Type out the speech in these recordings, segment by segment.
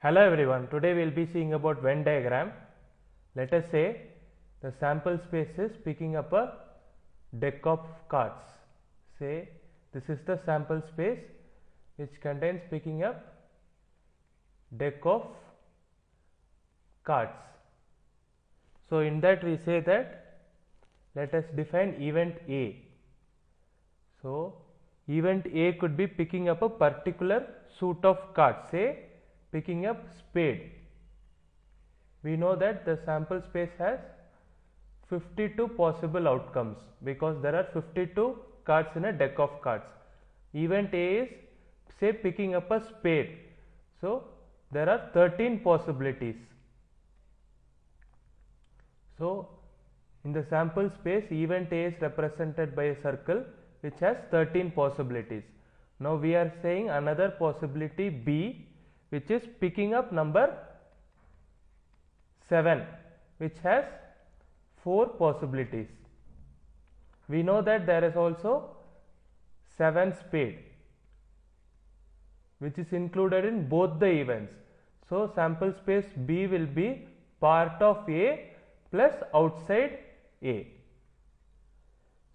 Hello everyone, today we will be seeing about Venn diagram. Let us say the sample space is picking up a deck of cards. Say this is the sample space which contains picking up deck of cards. So in that we say that let us define event A. So event A could be picking up a particular suit of cards, say picking up spade. We know that the sample space has 52 possible outcomes because there are 52 cards in a deck of cards. Event A is say picking up a spade. So there are 13 possibilities. So in the sample space event A is represented by a circle which has 13 possibilities. Now we are saying another possibility B which is picking up number 7 which has 4 possibilities. We know that there is also 7 spade which is included in both the events. So sample space B will be part of A plus outside A.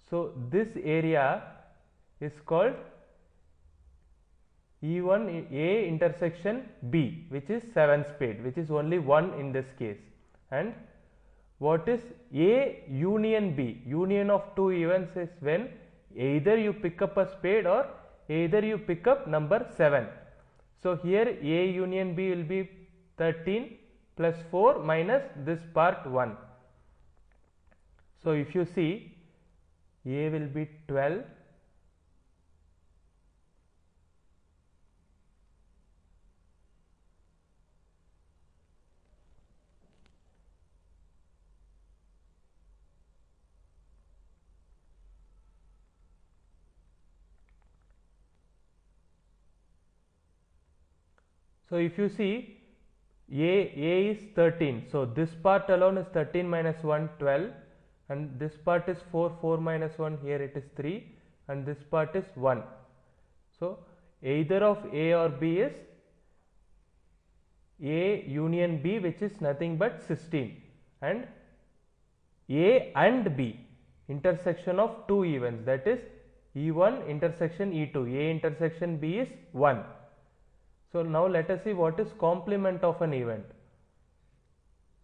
So this area is called E1 A intersection B which is 7 spade which is only 1 in this case and what is A union B union of two events is when either you pick up a spade or either you pick up number 7. So here A union B will be 13 plus 4 minus this part 1. So if you see A will be 12 So if you see A, A is 13. So this part alone is 13 minus 1, 12 and this part is 4, 4 minus 1 here it is 3 and this part is 1. So either of A or B is A union B which is nothing but 16 and A and B intersection of two events. That is E1 intersection E2 A intersection B is 1 so now let us see what is complement of an event.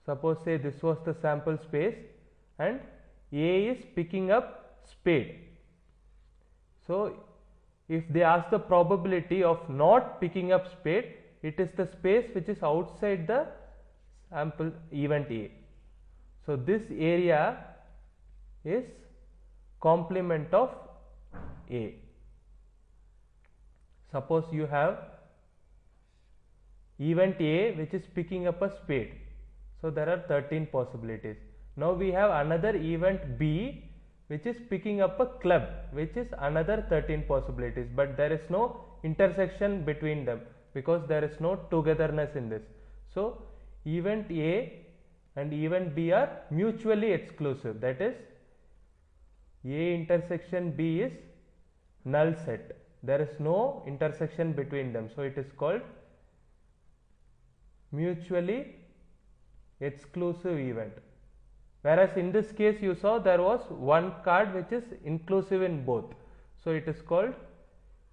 Suppose say this was the sample space and A is picking up spade. So if they ask the probability of not picking up spade, it is the space which is outside the sample event A. So this area is complement of A. Suppose you have event A which is picking up a spade. So there are 13 possibilities. Now we have another event B which is picking up a club which is another 13 possibilities but there is no intersection between them because there is no togetherness in this. So event A and event B are mutually exclusive that is A intersection B is null set there is no intersection between them so it is called mutually exclusive event. Whereas in this case you saw there was one card which is inclusive in both. So it is called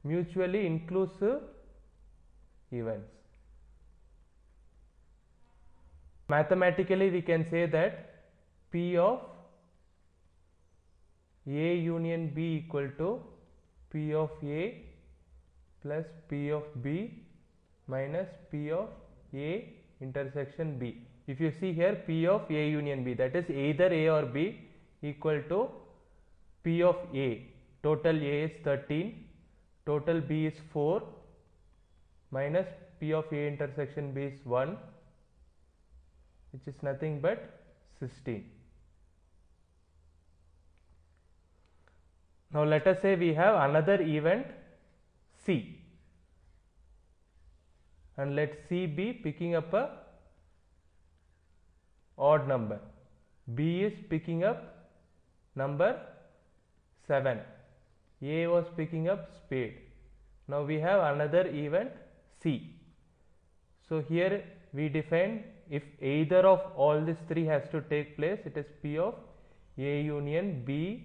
mutually inclusive events. Mathematically we can say that P of A union B equal to P of A plus P of B minus P of a intersection B. If you see here P of A union B that is either A or B equal to P of A total A is 13 total B is 4 minus P of A intersection B is 1 which is nothing but 16. Now let us say we have another event C and let C be picking up a odd number. B is picking up number 7. A was picking up spade. Now we have another event C. So here we define if either of all these three has to take place, it is P of A union B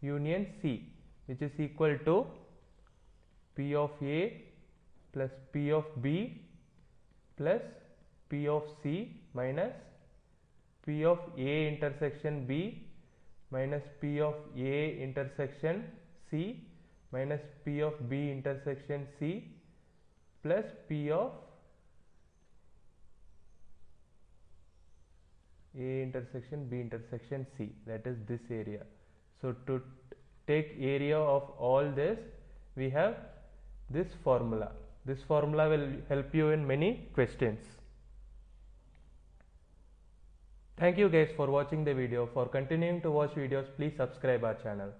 union C, which is equal to P of A plus P of B plus P of C minus P of A intersection B minus P of A intersection C minus P of B intersection C plus P of A intersection B intersection C that is this area. So to take area of all this we have this formula. This formula will help you in many questions. Thank you guys for watching the video. For continuing to watch videos please subscribe our channel.